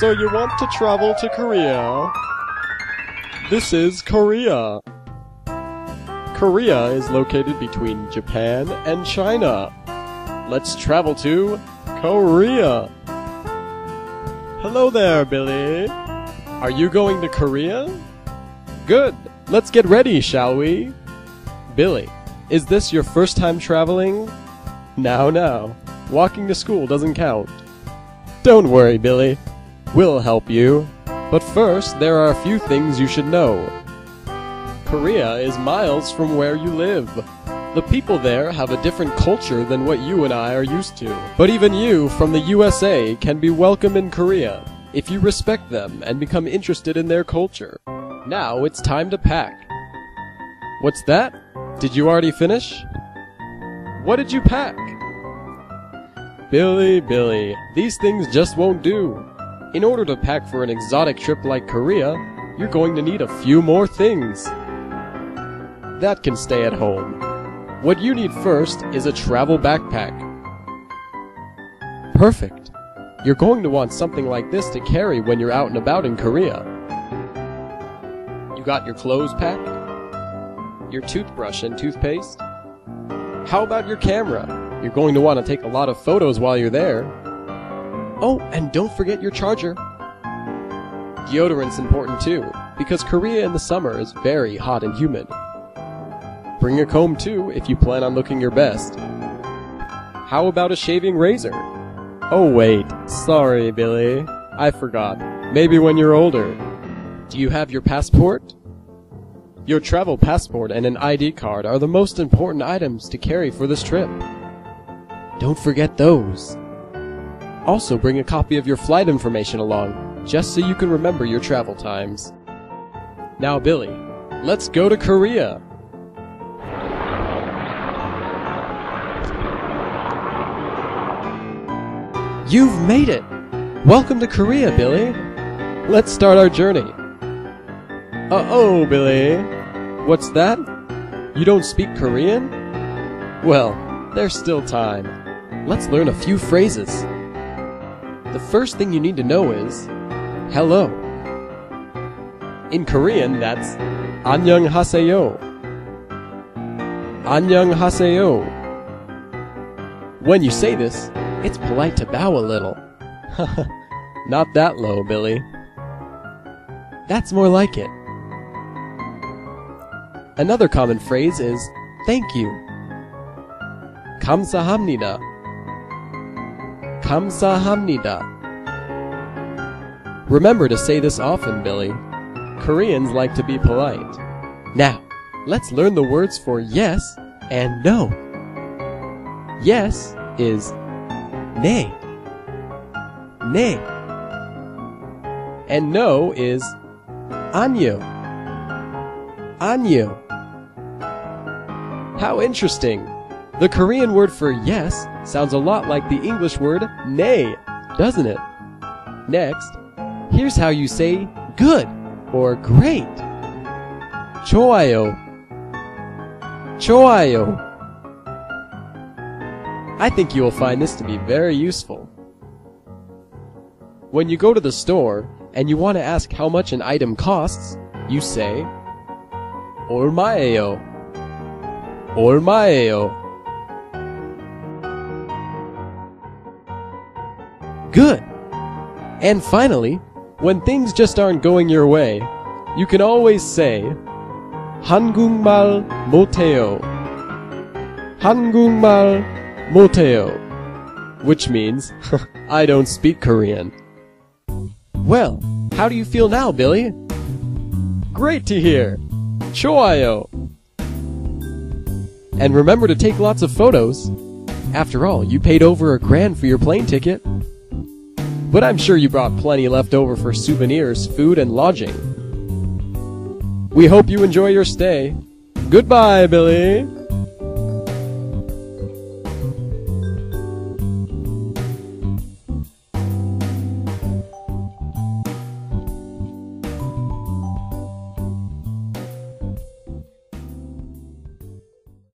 So you want to travel to Korea? This is Korea. Korea is located between Japan and China. Let's travel to Korea. Hello there, Billy. Are you going to Korea? Good. Let's get ready, shall we? Billy, is this your first time traveling? Now, now. Walking to school doesn't count. Don't worry, Billy. We'll help you. But first, there are a few things you should know. Korea is miles from where you live. The people there have a different culture than what you and I are used to. But even you from the USA can be welcome in Korea if you respect them and become interested in their culture. Now it's time to pack. What's that? Did you already finish? What did you pack? Billy, Billy, these things just won't do. In order to pack for an exotic trip like Korea, you're going to need a few more things. That can stay at home. What you need first is a travel backpack. Perfect. You're going to want something like this to carry when you're out and about in Korea. You got your clothes packed? Your toothbrush and toothpaste? How about your camera? You're going to want to take a lot of photos while you're there. Oh, and don't forget your charger. Deodorant's important too, because Korea in the summer is very hot and humid. Bring a comb too if you plan on looking your best. How about a shaving razor? Oh wait, sorry Billy, I forgot. Maybe when you're older. Do you have your passport? Your travel passport and an ID card are the most important items to carry for this trip. Don't forget those. Also bring a copy of your flight information along, just so you can remember your travel times. Now Billy, let's go to Korea. You've made it! Welcome to Korea, Billy! Let's start our journey. Uh-oh, Billy. What's that? You don't speak Korean? Well, there's still time. Let's learn a few phrases The first thing you need to know is hello. In Korean, that's 안녕하세요. 안녕하세요. When you say this, it's polite to bow a little. Not that low, Billy. That's more like it. Another common phrase is thank you. 감사합니다. Kamsahamnida. Remember to say this often, Billy. Koreans like to be polite. Now, let's learn the words for yes and no. Yes is nay, nay. And no is anyo, anyo. How interesting! The Korean word for yes sounds a lot like the English word nay, doesn't it? Next, here's how you say good or great. 좋아요. 좋아요. I think you will find this to be very useful. When you go to the store and you want to ask how much an item costs, you say 얼마예요? 얼마예요? Good. And finally, when things just aren't going your way, you can always say 한국말 못해요. 한국말 못해요. Which means I don't speak Korean. Well, how do you feel now, Billy? Great to hear. 좋아요. And remember to take lots of photos. After all, you paid over a grand for your plane ticket. But I'm sure you brought plenty left over for souvenirs, food, and lodging. We hope you enjoy your stay. Goodbye, Billy.